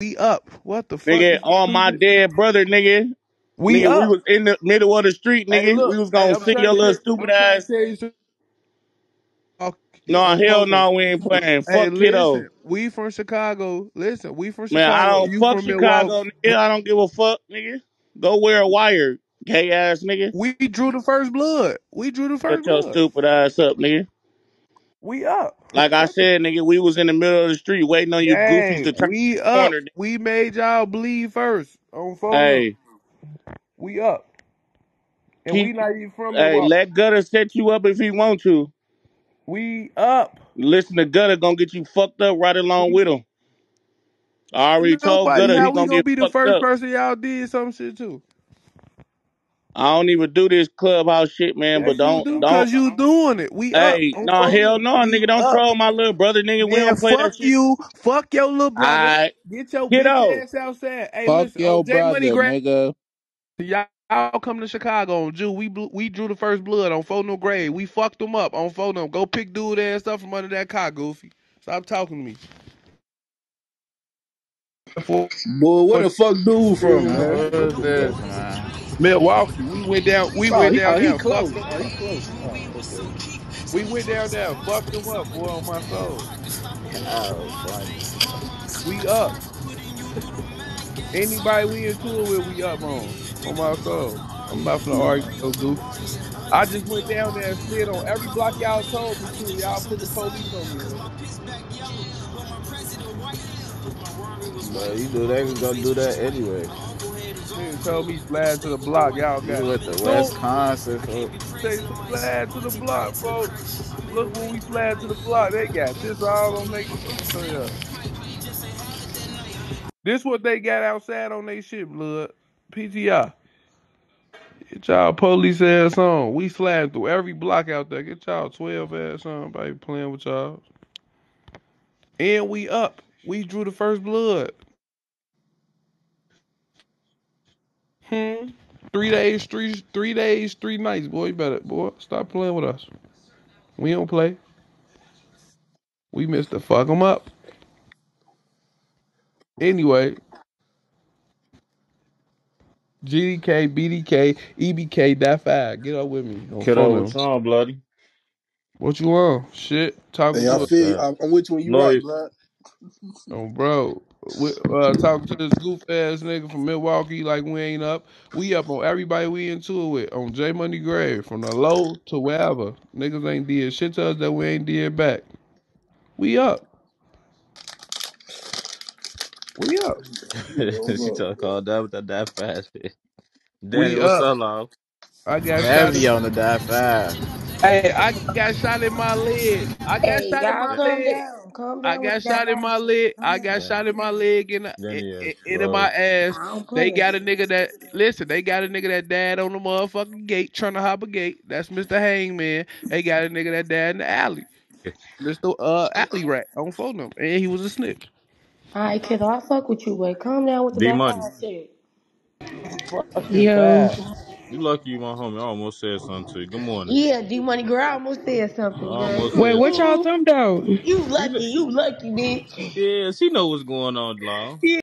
We up. What the fuck Nigga, is you on my stupid? dead brother, nigga. We Nigga, we up. was in the middle of the street, Hey, nigga. We look. was Hey, gonna I'm see trying your to little tell. stupid I'm trying to ass. tell you something. No, On hell phone no, we ain't playing. Hey, Fuck kiddo. listen. We from Chicago. Listen, we from Man, I Chicago. don't You fuck from Milwaukee. Chicago, nigga. I don't give a fuck, nigga. Go wear a wire, gay ass nigga. We drew the first blood. We drew the Shut first your blood. stupid ass up, nigga. We up. Like I said, nigga, we was in the middle of the street waiting on you goofies gang? to turn We the up. corner. We made y'all bleed first on phone. Hey, We up. And we keep, not even from hey, Milwaukee. let Gutter set you up if he want to. We up. Listen to Gutter, gonna get you fucked up right along We with him. I already told nobody. Gutter he How we gonna gonna get be the fucked first up. person y'all did some shit to? I don't even do this clubhouse shit, man. But Yes, you don't, do, don't. cause you doing it. We up Hey, on no, phone hell up. no, We nigga. Don't up. troll my little brother, nigga. We Man, don't play that fuck shit. you. Fuck your little brother. Alright, Get your bitch kiddo. ass outside. Hey, Fuck listen. Your J Money brother, Grab. nigga. Y'all come to Chicago on Jew. We blew, we drew the first blood on Phone No Grave. We fucked them up on Phone No. Go pick dude ass stuff from under that car, Goofy. Stop talking to me. Boy, where the fuck dude from, Man, man? what is this, man? Milwaukee, we went down. We Oh, went he, down oh, he there. Close. them. Oh, he close. Oh, okay. We went down there. Fucked them up, boy. On my soul. Oh, funny. We up. Anybody we into it with, we up on. On my soul. I'm not finna argue no Goofy. I just went down there and slid on every block y'all told me to. Y'all put the police on me. Man. But you knew they was gonna do that anyway. Nigga told me slide to the block. Y'all You got went to soon. Wisconsin Say slide to the block, folks. Look when we slide to the block, they got this all on me. This what they got outside on they shit, blood. PTI. Get y'all police ass on. We sliding through every block out there. Get y'all 12 ass on, baby, playing with y'all. And we up. We drew the first blood. Hmm. Three days, three three days, three nights, boy. You better, boy. Stop playing with us. We don't play. We missed the fuck them up. Anyway, GDK, BDK, EBK, that five. Get up with me on Kiddo, phone what's them. on, bloody? What you want? Shit. Talk Hey, I to us. Feel you. that? I'm, I'm with you when you right, Lloyd, blood. Oh, bro. We, uh, talking to this goof ass nigga from Milwaukee like we ain't up. We up on everybody we into it with. On J Money Grave. From the low to wherever. Niggas ain't did shit to us that we ain't did back. We up. We up. she trying to call down with that that fast shit. Danny, We what's up. up, love? I got shot in heavy on the die five. Hey, I got shot in my leg. I got Hey, shot in y'all my Da- leg. down. Calm I down with got that shot in my leg. I got down. Da- shot in my leg in the, in, in, in my ass. They got a nigga that listen. They got a nigga that died on the motherfucking gate trying to hop a gate. That's Mr. Hangman. They got a nigga that died in the alley. Mr. Uh Alley Rat on phone number, and he was a snitch. Alright, kid, I fuck with you, but calm down with the D that Money. bad shit. Yo, that? You lucky you my homie. I almost said something to you. Good morning. Yeah, D Money girl I almost said I something, almost wait, said what y'all girl. talking about? you You lucky, you lucky, bitch. yeah, she know what's going on, love.